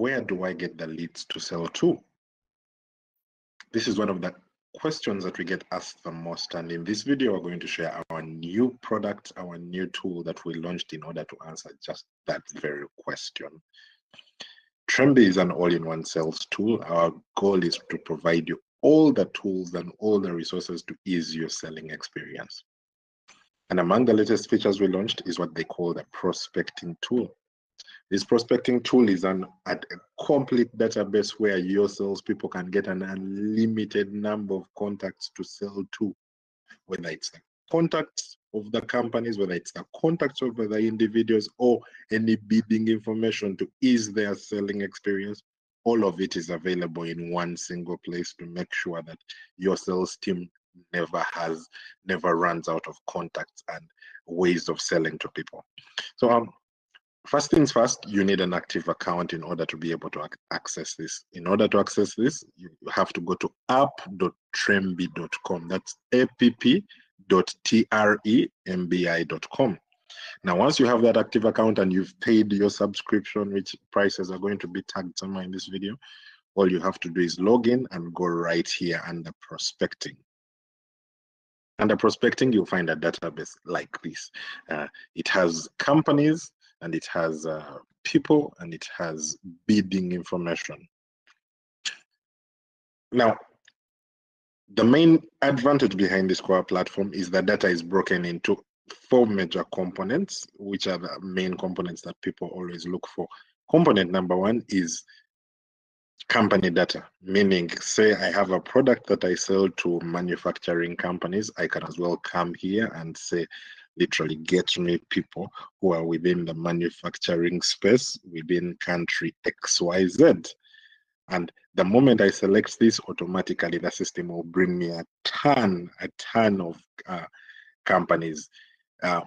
where do I get the leads to sell to? This is one of the questions that we get asked the most. And in this video, we're going to share our new product, our new tool that we launched in order to answer just that very question. Trembi is an all-in-one sales tool. Our goal is to provide you all the tools and all the resources to ease your selling experience. And among the latest features we launched is what they call the prospecting tool. This prospecting tool is an a complete database where your salespeople can get an unlimited number of contacts to sell to, whether it's the contacts of the companies, whether it's the contacts of the individuals, or any bidding information to ease their selling experience. All of it is available in one single place to make sure that your sales team never has, never runs out of contacts and ways of selling to people. So um, First things first, you need an active account in order to be able to ac access this. In order to access this, you have to go to app.trembi.com. That's app.trembi.com. Now, once you have that active account and you've paid your subscription, which prices are going to be tagged somewhere in this video, all you have to do is log in and go right here under prospecting. Under prospecting, you'll find a database like this. Uh, it has companies, and it has uh, people and it has bidding information. Now, the main advantage behind this core platform is that data is broken into four major components, which are the main components that people always look for. Component number one is company data, meaning say I have a product that I sell to manufacturing companies, I can as well come here and say literally get me people who are within the manufacturing space within country XYZ. And the moment I select this, automatically the system will bring me a ton, a ton of uh, companies. Uh,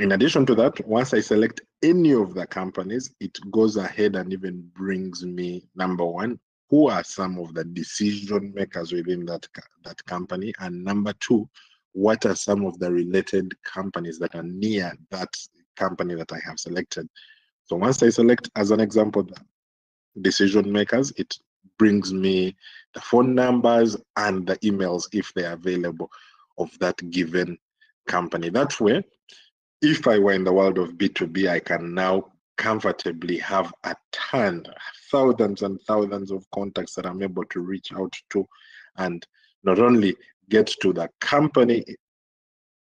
in addition to that, once I select any of the companies, it goes ahead and even brings me number one, who are some of the decision makers within that, that company, and number two, what are some of the related companies that are near that company that I have selected. So once I select, as an example, the decision makers, it brings me the phone numbers and the emails if they're available of that given company. That way, if I were in the world of B2B, I can now comfortably have a ton, thousands and thousands of contacts that I'm able to reach out to and not only get to the company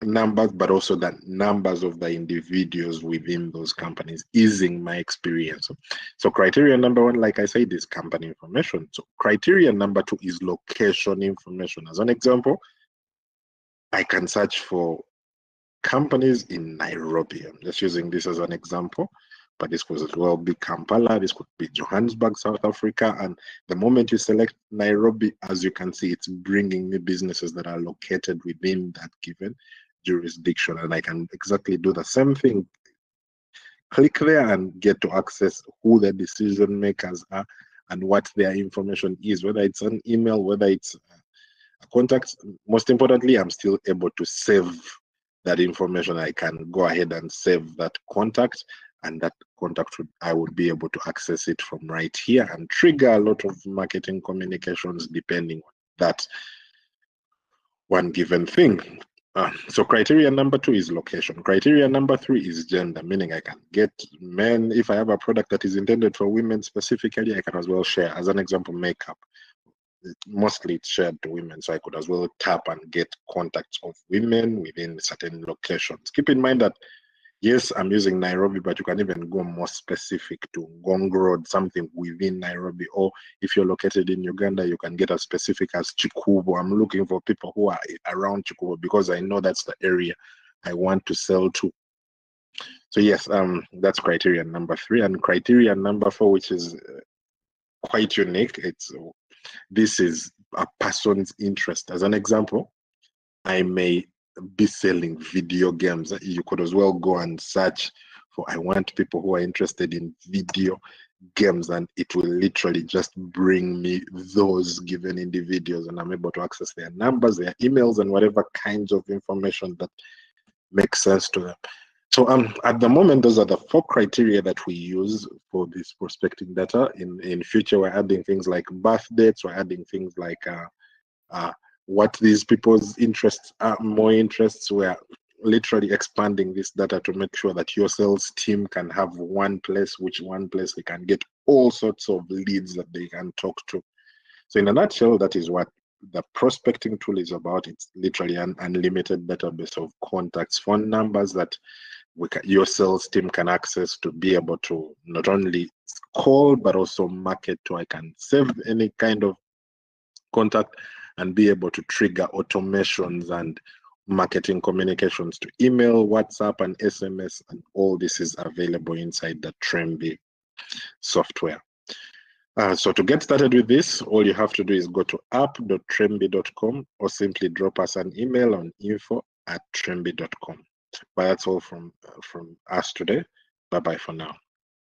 numbers, but also the numbers of the individuals within those companies, easing my experience. So, criteria number one, like I said, is company information. So, criteria number two is location information. As an example, I can search for companies in Nairobi. I'm just using this as an example but this could as well be Kampala, this could be Johannesburg, South Africa. And the moment you select Nairobi, as you can see, it's bringing me businesses that are located within that given jurisdiction. And I can exactly do the same thing. Click there and get to access who the decision makers are and what their information is, whether it's an email, whether it's a contact. Most importantly, I'm still able to save that information. I can go ahead and save that contact and that contact would I would be able to access it from right here and trigger a lot of marketing communications depending on that one given thing. Uh, so criteria number two is location. Criteria number three is gender, meaning I can get men. If I have a product that is intended for women specifically, I can as well share. As an example, makeup. Mostly it's shared to women, so I could as well tap and get contacts of women within certain locations. Keep in mind that yes, I'm using Nairobi, but you can even go more specific to Ngong Road, something within Nairobi. Or if you're located in Uganda, you can get as specific as Kikuubo. I'm looking for people who are around Kikuubo because I know that's the area I want to sell to. So yes, um, that's criteria number three, and criteria number four, which is uh, quite unique. It's this is a person's interest. As an example, I may be selling video games. You could as well go and search for I want people who are interested in video games and it will literally just bring me those given individuals and I'm able to access their numbers, their emails and whatever kinds of information that makes sense to them. So um, at the moment, those are the four criteria that we use for this prospecting data. In in future, we're adding things like birth dates. We're adding things like uh, uh, what these people's interests are, more interests. We're literally expanding this data to make sure that your sales team can have one place, which one place they can get all sorts of leads that they can talk to. So in a nutshell, that is what the prospecting tool is about. It's literally an unlimited database of contacts, phone numbers that can, your sales team can access to be able to not only call but also market to. I can save any kind of contact and be able to trigger automations and marketing communications to email, WhatsApp, and SMS, and all this is available inside the Trembi software. Uh, so to get started with this, all you have to do is go to app.trembi.com or simply drop us an email on info at trembi.com. But that's all from, from us today. Bye-bye for now.